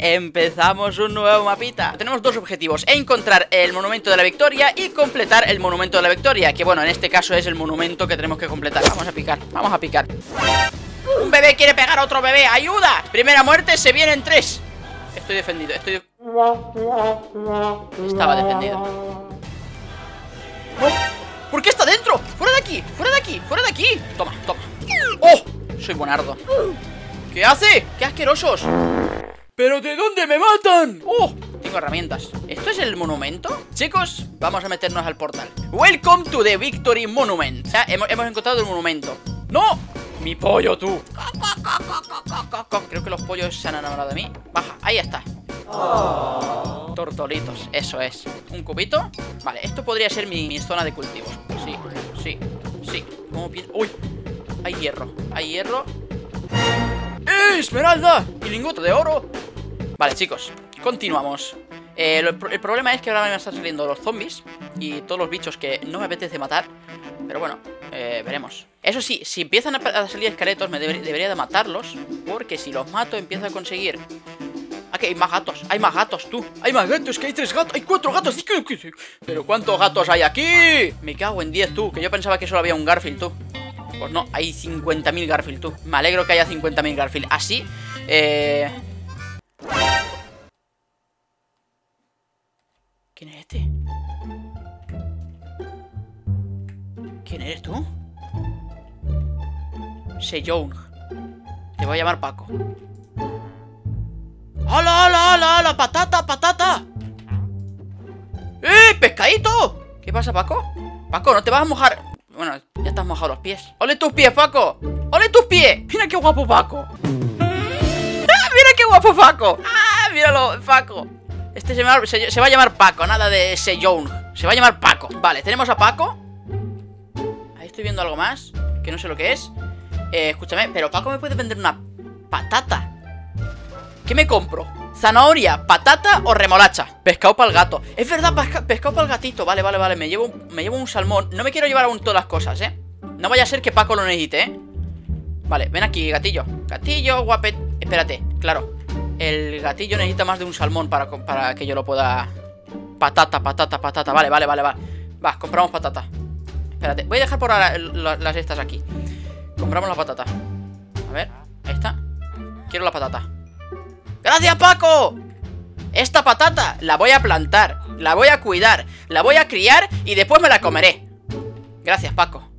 empezamos un nuevo mapita Tenemos dos objetivos, encontrar el monumento de la victoria y completar el monumento de la victoria Que bueno, en este caso es el monumento que tenemos que completar Vamos a picar, vamos a picar Un bebé quiere pegar a otro bebé, ¡ayuda! Primera muerte, se vienen tres Estoy defendido, estoy... Estaba defendido ¿Por qué está dentro? ¡Fuera de aquí! ¡Fuera de aquí! ¡Fuera de aquí! Toma, toma ¡Oh! Soy buenardo ¿Qué hace? ¡Qué asquerosos! ¿Pero de dónde me matan? ¡Oh! Tengo herramientas ¿Esto es el monumento? Chicos, vamos a meternos al portal Welcome to the Victory Monument O sea, hemos, hemos encontrado el monumento ¡No! ¡Mi pollo, tú! Creo que los pollos se han enamorado de mí Baja, ahí está Tortolitos, eso es Un cubito Vale, esto podría ser mi, zona de cultivos Sí, sí, sí ¡Uy! Hay hierro, hay hierro ¡Eh, esmeralda! Y lingote de oro. Vale, chicos, continuamos. Eh, el, problema es que ahora me están saliendo los zombies Y todos los bichos que no me apetece matar Pero bueno, eh, veremos. Eso sí, si empiezan a, salir esqueletos Me debería de matarlos Porque si los mato empiezo a conseguir. Aquí hay más gatos, hay más gatos, tú. Hay más gatos, que hay tres gatos, hay cuatro gatos Pero ¿cuántos gatos hay aquí? Me cago en diez, tú Que yo pensaba que solo había un Garfield, tú Pues no, hay 50.000 Garfield, tú Me alegro que haya 50.000 Garfield Así, eh... ¿Quién es este? ¿Quién eres tú? Sejong Te voy a llamar Paco ¡Hola, hola, hola, hola! ¡Patata, patata! ¡Eh, pescadito! ¿Qué pasa, Paco? Paco, ¿no te vas a mojar? Bueno, mojado los pies ¡Ole tus pies, Paco! ¡Ole tus pies! ¡Mira qué guapo, Paco! ¡Ah, mira qué guapo, Paco! ¡Ah, míralo, Paco! Este se, va, se, va a llamar Paco, nada de Sejong Se va a llamar Paco Vale, tenemos a Paco Ahí estoy viendo algo más Que no sé lo que es eh, Escúchame, pero Paco me puede vender una patata ¿Qué me compro? ¿Zanahoria, patata o remolacha? Pescado para el gato Es verdad, pescado para el gatito Vale, vale, vale, me llevo, me llevo un salmón No me quiero llevar aún todas las cosas, ¿eh? No vaya a ser que Paco lo necesite, ¿eh? Vale, ven aquí, gatillo. Gatillo, guapet... Espérate, claro. El gatillo necesita más de un salmón para, que yo lo pueda... Patata, patata, patata. Vale, vale, vale, vale. Va, compramos patata. Espérate, voy a dejar por ahora las estas aquí. Compramos la patata. A ver, está. Quiero la patata. ¡Gracias, Paco! Esta patata la voy a plantar, la voy a cuidar, la voy a criar y después me la comeré. Gracias, Paco.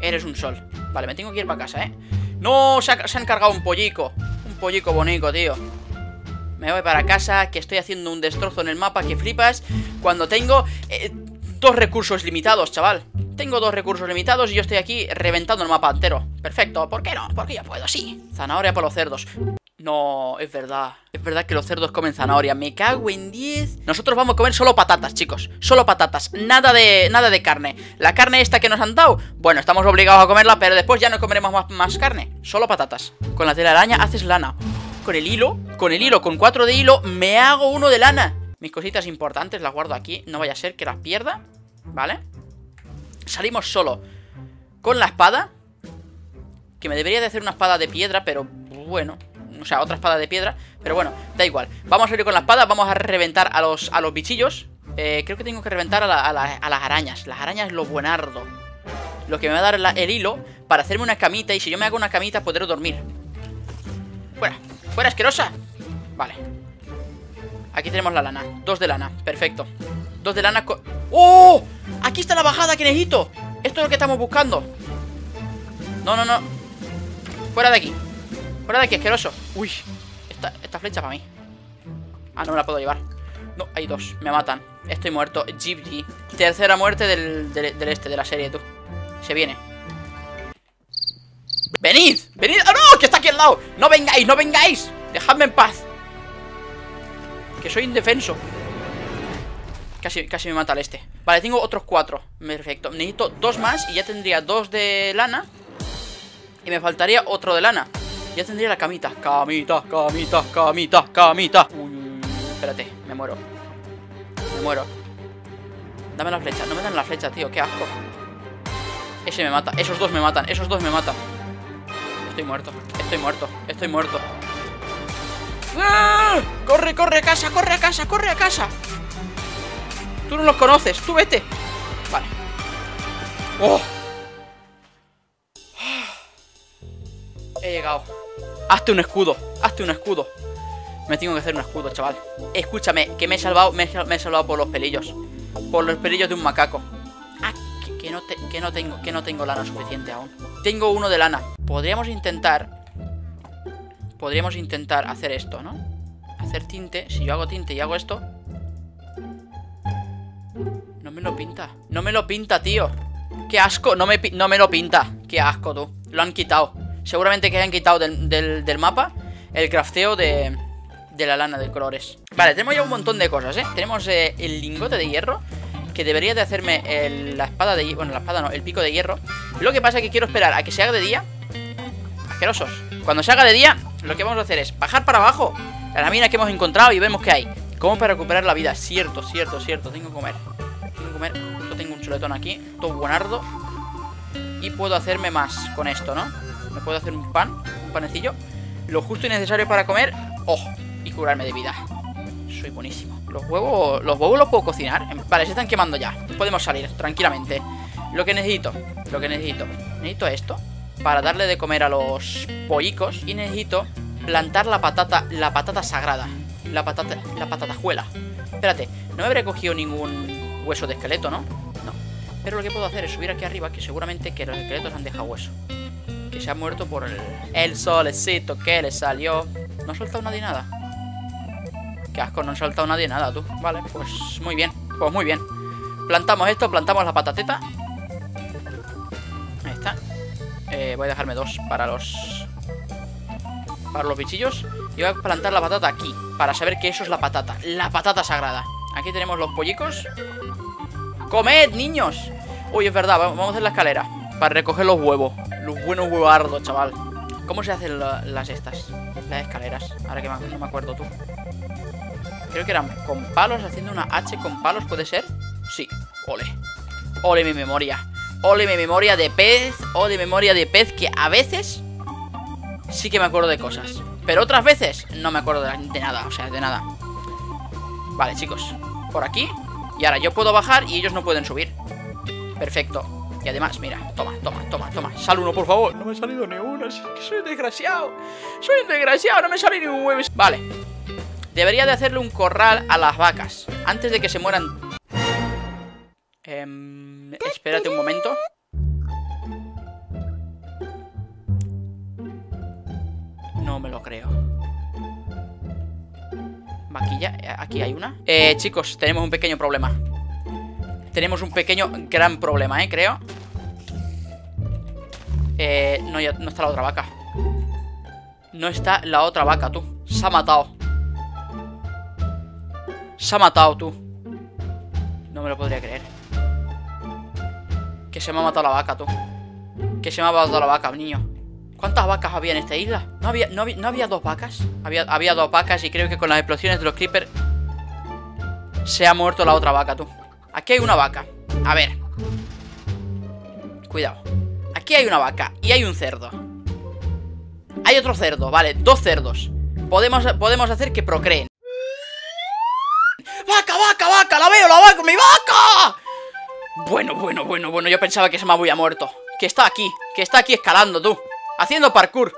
Eres un sol. Vale, me tengo que ir para casa, ¿eh? No, se, han cargado un pollico. Un pollico bonito, tío. Me voy para casa, que estoy haciendo un destrozo en el mapa que flipas Cuando tengo eh, dos recursos limitados, chaval Tengo dos recursos limitados y yo estoy aquí reventando el mapa entero Perfecto, ¿por qué no? Porque ya puedo, sí Zanahoria para los cerdos no, es verdad. Es verdad que los cerdos comen zanahoria. Me cago en 10. Nosotros vamos a comer solo patatas, chicos. Solo patatas. Nada de, nada de carne. La carne esta que nos han dado, bueno, estamos obligados a comerla, pero después ya no comeremos más, más carne. Solo patatas. Con la telaraña haces lana. Con el hilo, con el hilo, con cuatro de hilo, me hago uno de lana. Mis cositas importantes las guardo aquí. No vaya a ser que las pierda. ¿Vale? Salimos solo con la espada. Que me debería de hacer una espada de piedra, pero bueno o sea, otra espada de piedra Pero bueno, da igual. Vamos a salir con la espada, vamos a reventar a los, a los bichillos. Eh, Creo que tengo que reventar a, las arañas. Las arañas lo buenardo. Lo que me va a dar el hilo Para hacerme una camita Y si yo me hago una camita podré dormir. Fuera, fuera asquerosa Vale. Aquí tenemos la lana, dos de lana, perfecto. Dos de lana ¡Oh! Aquí está la bajada que necesito Esto es lo que estamos buscando. No, no, no. Fuera de aquí Fuera de aquí, asqueroso Uy, esta, flecha para mí Ah, no me la puedo llevar No, hay dos, me matan Estoy muerto, GG Tercera muerte del, del, este, de la serie, tú Se viene ¡Venid! ¡Venid! ¡Ah, no! ¡Que está aquí al lado! ¡No vengáis! ¡No vengáis! ¡Dejadme en paz! Que soy indefenso Casi, casi me mata el este Vale, tengo otros cuatro Perfecto Necesito dos más y ya tendría dos de lana Y me faltaría otro de lana ya tendría la camita. Camita, camita, camita, camita. Uy, espérate, me muero. Me muero. Dame la flecha, no me dan la flecha, tío, qué asco. Ese me mata, esos dos me matan, esos dos me matan. Estoy muerto, estoy muerto, estoy muerto. ¡Ah! ¡Corre, corre a casa, corre a casa, corre a casa! Tú no los conoces, tú vete. Vale. ¡Oh! He llegado. Hazte un escudo, hazte un escudo. Me tengo que hacer un escudo, chaval. Escúchame, que me he salvado, me he, salvado por los pelillos. Por los pelillos de un macaco. Ah, que, no que no tengo, que no tengo lana suficiente aún. Tengo uno de lana. Podríamos intentar. Podríamos intentar hacer esto, ¿no? Hacer tinte. Si yo hago tinte y hago esto. No me lo pinta. No me lo pinta, tío. Qué asco. No me, no me lo pinta. Qué asco, tú. Lo han quitado. Seguramente que hayan quitado del, mapa el crafteo de, de la lana de colores. Vale, tenemos ya un montón de cosas, ¿eh? Tenemos eh, el lingote de hierro, que debería de hacerme la espada de Bueno, la espada no, el pico de hierro. Lo que pasa es que quiero esperar a que se haga de día. Asquerosos. Cuando se haga de día, lo que vamos a hacer es bajar para abajo a la mina que hemos encontrado y vemos que hay. Como para recuperar la vida. Cierto, cierto, cierto. Tengo que comer. Tengo que comer. Yo tengo un chuletón aquí. Todo buenardo. Y puedo hacerme más con esto, ¿no? Me puedo hacer un pan, un panecillo Lo justo y necesario para comer ¡Oh! Y curarme de vida. Soy buenísimo. Los huevos, los huevos los puedo cocinar. Vale, se están quemando ya. Podemos salir tranquilamente. Lo que necesito, lo que necesito. Necesito esto Para darle de comer a los pollicos Y necesito plantar la patata La patata sagrada. La patata, la patatajuela. Espérate, no me habré cogido ningún hueso de esqueleto, ¿no? No. Pero lo que puedo hacer es subir aquí arriba Que seguramente que los esqueletos han dejado hueso que se ha muerto por el, solecito que le salió. ¿No ha soltado nadie nada? Qué asco, no ha soltado nadie nada, tú. Vale, pues muy bien. Pues muy bien. Plantamos esto, plantamos la patateta. Ahí está. Eh, voy a dejarme dos para los... Para los bichillos. Y voy a plantar la patata aquí. Para saber que eso es la patata. La patata sagrada. Aquí tenemos los pollicos. ¡Comed, niños! Uy, es verdad, vamos a hacer la escalera. Para recoger los huevos. Los buenos huevardos, chaval. ¿Cómo se hacen las estas? Las escaleras. Ahora que no me acuerdo tú. Creo que eran con palos, haciendo una H con palos, ¿puede ser? Sí. Ole. Ole mi memoria. Ole mi memoria de pez. Ole memoria de pez que a veces sí que me acuerdo de cosas. Pero otras veces no me acuerdo de, de nada. O sea, de nada. Vale, chicos. Por aquí. Y ahora yo puedo bajar y ellos no pueden subir. Perfecto. Y además, mira, toma, toma, toma, toma. Sal uno, por favor. No me ha salido ni uno, es que soy desgraciado. Soy desgraciado, no me sale ni un huevo. Vale. Debería de hacerle un corral a las vacas Antes de que se mueran. Eh, Espérate un momento. No me lo creo. Vaquilla, aquí hay una. Eh, chicos, tenemos un pequeño problema tenemos un pequeño, gran problema, ¿eh? Creo. Eh, no, ya, no está la otra vaca. No está la otra vaca, tú. Se ha matado. Se ha matado, tú. No me lo podría creer. Que se me ha matado la vaca, tú. Que se me ha matado la vaca, niño. ¿Cuántas vacas había en esta isla? ¿No había, no había, dos vacas? Había, había dos vacas y creo que con las explosiones de los creepers Se ha muerto la otra vaca, tú Aquí hay una vaca. A ver. Cuidado. Aquí hay una vaca y hay un cerdo. Hay otro cerdo, vale, dos cerdos. Podemos, podemos hacer que procreen. ¡Vaca, vaca, vaca! ¡La veo, la vaca! ¡Mi vaca! Bueno, bueno, bueno, bueno Yo pensaba que se me había muerto. Que está aquí, que está aquí escalando tú. Haciendo parkour.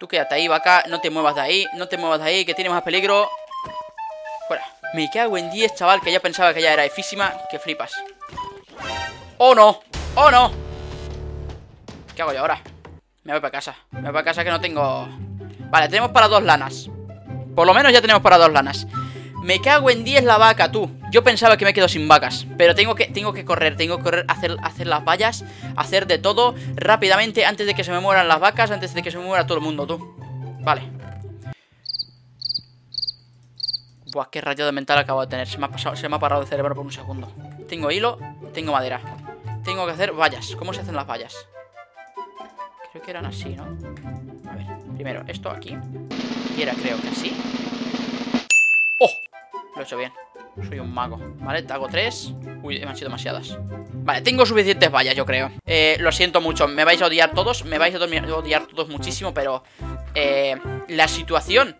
Tú quédate ahí, vaca. No te muevas de ahí, no te muevas de ahí Que tiene más peligro me cago en 10, chaval, que ya pensaba que ya era efísima. Que flipas. ¡Oh, no! ¡Oh, no! ¿Qué hago yo ahora? Me voy para casa. Me voy para casa que no tengo... Vale, tenemos para dos lanas. Por lo menos ya tenemos para dos lanas. Me cago en 10 la vaca, tú. Yo pensaba que me quedo sin vacas. Pero tengo que, tengo que correr, tengo que correr, hacer, hacer las vallas, hacer de todo rápidamente antes de que se me mueran las vacas, antes de que se me muera todo el mundo, tú. Vale. Buah, qué rayado mental acabo de tener. Se me, ha pasado, se me ha parado el cerebro por un segundo. Tengo hilo, tengo madera. Tengo que hacer vallas. ¿Cómo se hacen las vallas? Creo que eran así, ¿no? A ver, primero esto aquí. Y era creo que así. ¡Oh! Lo he hecho bien. Soy un mago. Vale, hago tres. Uy, me han sido demasiadas. Vale, tengo suficientes vallas, yo creo. Eh, lo siento mucho. Me vais a odiar todos. Me vais a odiar todos muchísimo, pero eh, la situación.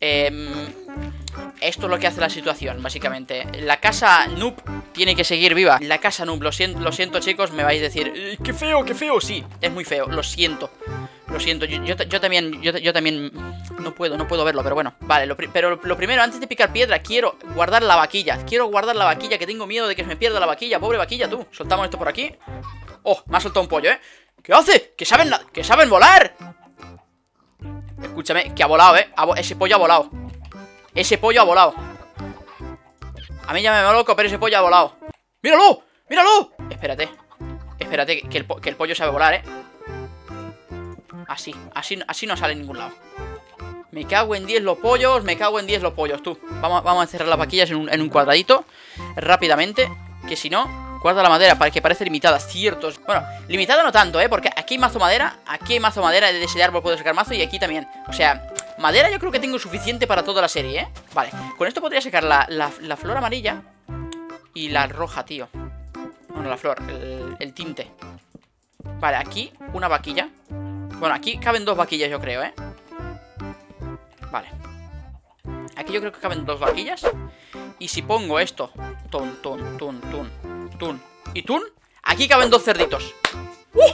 Em, esto es lo que hace la situación, básicamente. La casa Noob tiene que seguir viva. La casa Noob, lo siento, lo siento chicos, me vais a decir, "Eh, qué feo, qué feo. Sí, es muy feo, lo siento. Lo siento, yo, yo- también, yo, yo también no puedo, no puedo verlo, pero bueno. Vale, lo pero lo primero, antes de picar piedra, quiero guardar la vaquilla. Quiero guardar la vaquilla, que tengo miedo de que se me pierda la vaquilla. Pobre vaquilla, tú. Soltamos esto por aquí. Oh, me ha soltado un pollo, ¿eh? ¿Qué hace? ¡Que saben, que saben volar! Escúchame, que ha volado, ¿eh? Ese pollo ha volado. Ese pollo ha volado. A mí ya me va loco, pero ese pollo ha volado. ¡Míralo! ¡Míralo! Espérate. Espérate, que- el, que el pollo sabe volar, ¿eh? Así, así, así no sale en ningún lado. Me cago en 10 los pollos, me cago en 10 los pollos, tú. Vamos, vamos a encerrar las vaquillas en un, en un cuadradito rápidamente, que si no, guarda la madera, para que parece limitada, ciertos. Bueno, limitada no tanto, ¿eh? Porque aquí hay mazo madera, aquí hay mazo madera, de ese árbol puedo sacar mazo y aquí también. O sea, madera yo creo que tengo suficiente para toda la serie, ¿eh? Vale, con esto podría sacar la, la- flor amarilla y la roja, tío. Bueno, la flor, el, tinte. Vale, aquí una vaquilla. Bueno, aquí caben dos vaquillas, yo creo, ¿eh? Vale. Aquí yo creo que caben dos vaquillas. Y si pongo esto, tun, tun, tun, tun, tun y tun, aquí caben dos cerditos. ¡Uh!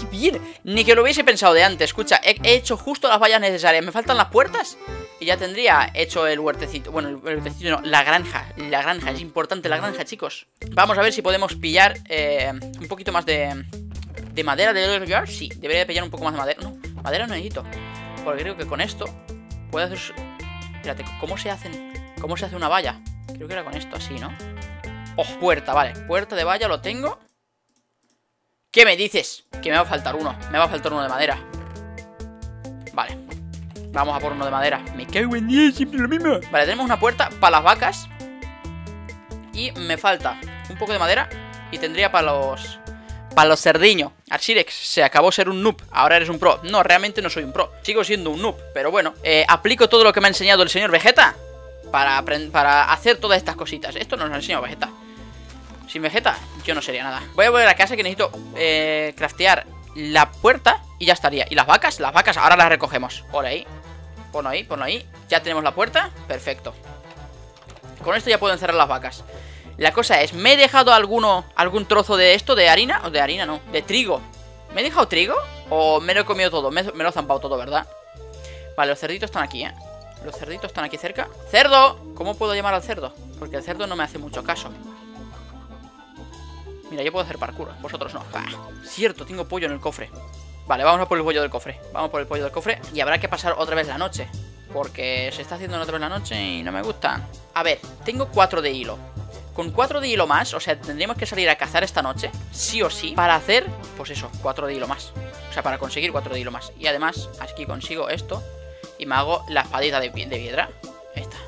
¡Qué bien! Ni que lo hubiese pensado de antes. Escucha, he, he hecho justo las vallas necesarias. Me faltan las puertas y ya tendría hecho el huertecito. Bueno, el huertecito no, la granja. La granja, es importante la granja, chicos. Vamos a ver si podemos pillar eh, un poquito más de, de madera de lugar. Sí, debería de pillar un poco más de madera. No, madera no necesito. Porque creo que con esto puedo hacer... Espérate, ¿cómo se hacen? ¿Cómo se hace una valla? Creo que era con esto, así, ¿no? Oh, puerta, vale. Puerta de valla lo tengo. ¿Qué me dices? Que me va a faltar uno. Me va a faltar uno de madera. Vale. Vamos a por uno de madera. Me cago en 10, siempre lo mismo. Vale, tenemos una puerta para las vacas. Y me falta un poco de madera. Y tendría para los... Para los cerdiños. Archirex, se acabó ser un noob. Ahora eres un pro. No, realmente no soy un pro. Sigo siendo un noob. Pero bueno, eh, aplico todo lo que me ha enseñado el señor Vegeta. Para, para hacer todas estas cositas. Esto nos lo ha enseñado Vegeta. Sin Vegeta, yo no sería nada. Voy a volver a casa que necesito eh, craftear la puerta y ya estaría. Y las vacas, las vacas ahora las recogemos. Por ahí. Ponlo ahí, ponlo ahí. Ya tenemos la puerta. Perfecto. Con esto ya puedo encerrar las vacas. La cosa es, ¿me he dejado alguno, algún trozo de esto, de harina? O de harina, no, de trigo. ¿Me he dejado trigo? ¿O me lo he comido todo? Me, me lo he zampado todo, ¿verdad? Vale, los cerditos están aquí, ¿eh? Los cerditos están aquí cerca. ¡Cerdo! ¿Cómo puedo llamar al cerdo? Porque el cerdo no me hace mucho caso. Mira, yo puedo hacer parkour, vosotros no. Cierto, tengo pollo en el cofre. Vale, vamos a por el pollo del cofre. Vamos por el pollo del cofre. Y habrá que pasar otra vez la noche. Porque se está haciendo otra vez la noche y no me gusta. A ver, tengo cuatro de hilo. Con cuatro de hilo más, o sea, tendríamos que salir a cazar esta noche, sí o sí, para hacer, pues eso, cuatro de hilo más. O sea, para conseguir cuatro de hilo más. Y además, aquí consigo esto y me hago la espadita de, de piedra. Está.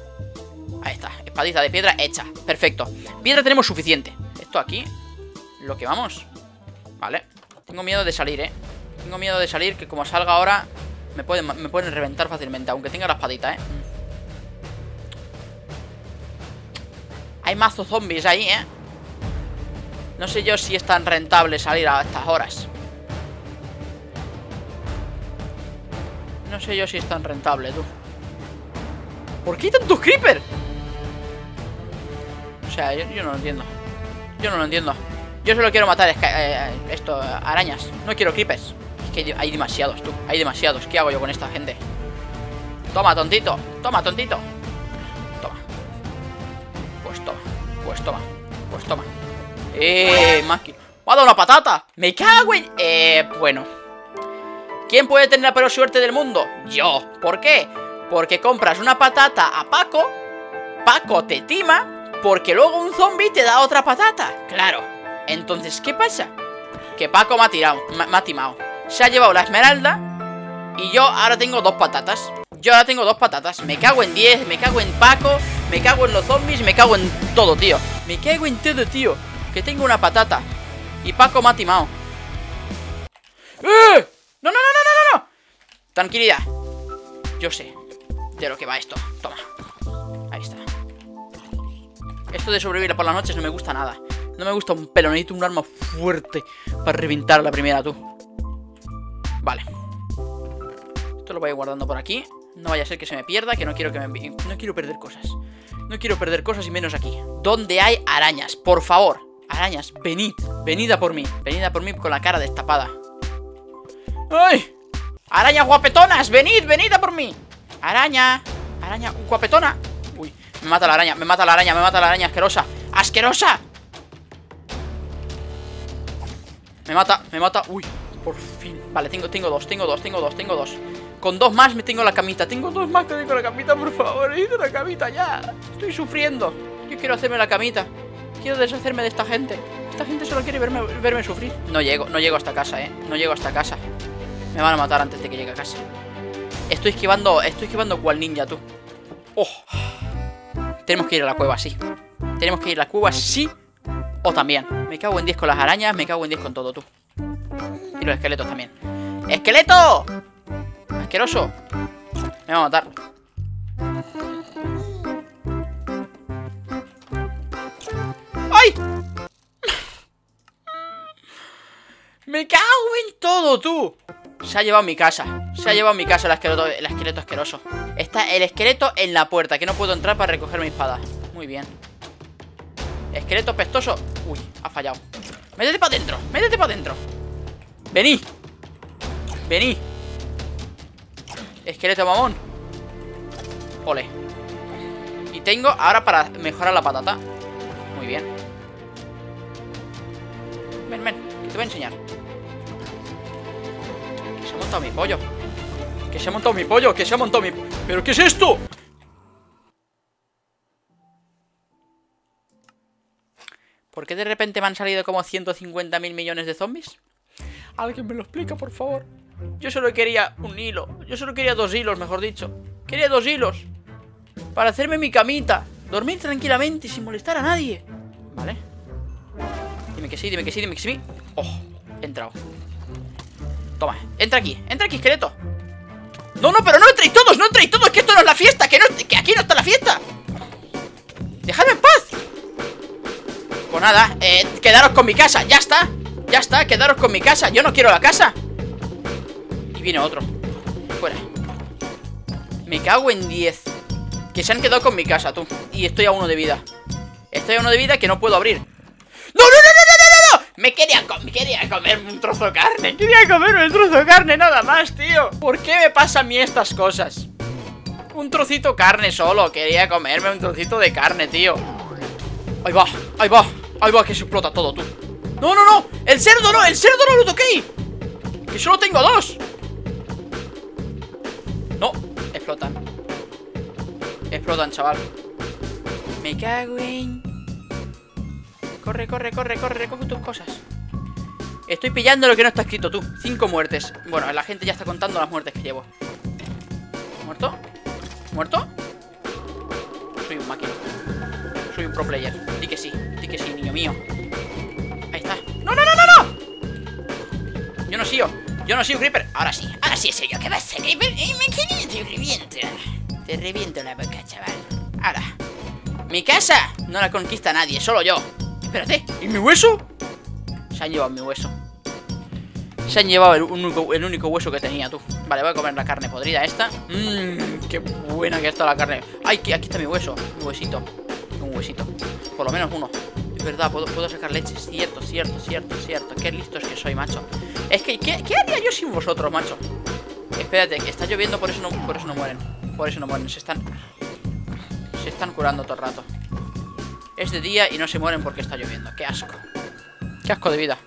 Ahí está, espadita de piedra hecha. Perfecto. Piedra tenemos suficiente. Esto aquí, lo que vamos. Vale. Tengo miedo de salir, ¿eh? Tengo miedo de salir, que como salga ahora, me pueden, me pueden reventar fácilmente, aunque tenga la espadita, ¿eh? Hay mazo zombies ahí, ¿eh? No sé yo si es tan rentable salir a estas horas. No sé yo si es tan rentable, tú. ¿Por qué hay tantos creeper? O sea, yo, yo no lo entiendo. Yo no lo entiendo. Yo solo quiero matar esca- eh, esto, arañas. No quiero creepers. Es que hay- hay demasiados, tú. Hay demasiados. ¿Qué hago yo con esta gente? Toma, tontito. Toma, tontito. Toma. Pues toma. Pues toma. Pues toma. Eh, máquina. ¡Me ha dado una patata! ¡Me cago en...! Eh, bueno. ¿Quién puede tener la peor suerte del mundo? Yo. ¿Por qué? Porque compras una patata a Paco, Paco te tima, porque luego un zombie te da otra patata. Claro. Entonces, ¿qué pasa? Que Paco me ha tirado, me, ha timado. Se ha llevado la esmeralda y yo ahora tengo dos patatas. Yo ahora tengo dos patatas. Me cago en 10, me cago en Paco, me cago en los zombies, me cago en todo, tío. Me cago en todo, tío. Que tengo una patata. Y Paco me ha timado. ¡Eh! ¡No, no, no, no, no, no! Tranquilidad. Yo sé de lo que va esto. Toma. Ahí está. Esto de sobrevivir por las noches no me gusta nada. No me gusta un pelo. Necesito un arma fuerte para reventar la primera, tú. Vale. lo voy guardando por aquí. No vaya a ser que se me pierda, que no quiero que me... No quiero perder cosas. No quiero perder cosas y menos aquí. ¿Dónde hay arañas? Por favor. Arañas, venid. Venid a por mí. Venid a por mí con la cara destapada. ¡Ay! ¡Arañas guapetonas! ¡Venid, venid a por mí! ¡Araña! ¡Araña guapetona! Uy, me mata la araña, me mata la araña, me mata la araña asquerosa. ¡Asquerosa! Me mata, me mata. Uy, por fin. Vale, tengo, tengo dos, tengo dos, tengo dos, tengo dos. Con dos más me tengo la camita. Tengo dos más que tengo la camita, por favor. Hice la camita ya. Estoy sufriendo. Yo quiero hacerme la camita. Quiero deshacerme de esta gente. Esta gente solo quiere verme, verme sufrir. No llego, no llego hasta casa, eh. No llego hasta casa. Me van a matar antes de que llegue a casa. Estoy esquivando, estoy esquivando cual ninja, tú. Oh. Tenemos que ir a la cueva, sí. Tenemos que ir a la cueva, sí. O también. Me cago en 10 con las arañas, me cago en 10 con todo, tú. Y los esqueletos también. ¡Esqueleto! Asqueroso. Me va a matar. ¡Ay! Me cago en todo, tú. Se ha llevado mi casa. Se ha llevado mi casa el esqueleto, el esqueleto asqueroso. Está el esqueleto en la puerta, que no puedo entrar para recoger mi espada. Muy bien. Esqueleto pestoso. Uy, ha fallado. Métete para adentro, métete para adentro. Vení. Vení. Esqueleto mamón. Ole. Y tengo ahora para mejorar la patata. Muy bien. Ven, ven, que te voy a enseñar. Que se ha montado mi pollo. Que se ha montado mi pollo, que se ha montado mi... ¿Pero qué es esto? ¿Por qué de repente me han salido como 150 mil millones de zombies? Alguien me lo explica, por favor. Yo solo quería un hilo. Yo solo quería dos hilos, mejor dicho. Quería dos hilos. Para hacerme mi camita. Dormir tranquilamente y sin molestar a nadie. ¿Vale? Dime que sí, dime que sí, dime que sí. Oh, he entrado. Toma, entra aquí, entra aquí, esqueleto. No, no, pero no entréis todos, no entréis todos, que esto no es la fiesta, que, no, que aquí no está la fiesta. Dejadme en paz. Nada, eh, quedaros con mi casa, ya está. Ya está, quedaros con mi casa. Yo no quiero la casa. Y viene otro. Fuera. Me cago en 10. Que se han quedado con mi casa, tú. Y estoy a uno de vida. Estoy a uno de vida que no puedo abrir. ¡No, no, no, no, no, no, no! Me quería, me quería comerme un trozo de carne. Quería comerme un trozo de carne nada más, tío. ¿Por qué me pasan a mí estas cosas? Un trocito carne solo. Quería comerme un trocito de carne, tío. Ahí va, ahí va. Ahí va, que se explota todo, tú. ¡No, no, no! ¡El cerdo no! ¡El cerdo no lo toqué! ¡Que solo tengo dos! No, explotan Explotan, chaval Me cago en... Corre, corre, corre, corre, recoge tus cosas Estoy pillando lo que no está escrito, tú Cinco muertes Bueno, la gente ya está contando las muertes que llevo ¿Muerto? ¿Muerto? Soy un máquina Soy un pro player. Di que sí, di que sí, niño mío. ¡No, no, no, no, no! Yo no sigo, yo no sigo Creeper. Ahora sí, ahora sí soy yo ¿Qué pasa, Creeper? Eh, me te reviento. Te reviento la boca, chaval. Ahora Mi casa no la conquista nadie, solo yo. Espérate, ¿y mi hueso? Se han llevado mi hueso. Se han llevado el único, el único hueso que tenía, tú. Vale, voy a comer la carne podrida esta. Mmm, qué buena que está la carne. Ay, aquí está mi hueso, mi huesito un huesito. Por lo menos uno. Es verdad, puedo, puedo sacar leche. Cierto, cierto, cierto, cierto. Qué listos que soy, macho. Es que, ¿qué, qué haría yo sin vosotros, macho? Espérate, que está lloviendo, por eso no, por eso no mueren. Por eso no mueren, se están... Se están curando todo el rato. Es de día y no se mueren porque está lloviendo. Qué asco. Qué asco de vida.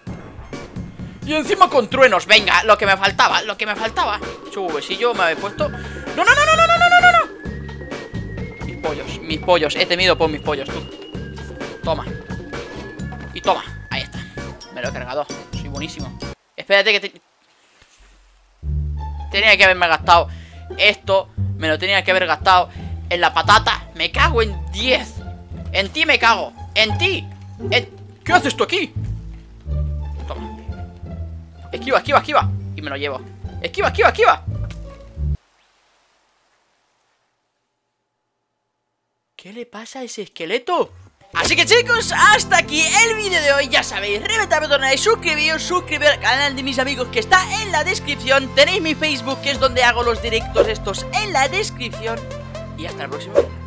Y encima con truenos, venga, lo que me faltaba, lo que me faltaba. Chube, si yo me había puesto... No, no, no, no, no mis pollos. He temido por mis pollos, tú. Toma. Y toma, ahí está. Me lo he cargado, soy buenísimo. Espérate que te... Tenía que haberme gastado Esto, me lo tenía que haber gastado En la patata, me cago en 10 En ti me cago, en ti. ¿Qué haces tú aquí? Toma. Esquiva, esquiva, esquiva. Y me lo llevo. Esquiva, esquiva, esquiva ¿Qué le pasa a ese esqueleto? Así que chicos, hasta aquí el vídeo de hoy, ya sabéis, reventad botón de suscribiros, suscribir al canal de mis amigos que está en la descripción, tenéis mi Facebook que es donde hago los directos estos en la descripción. Y hasta el próximo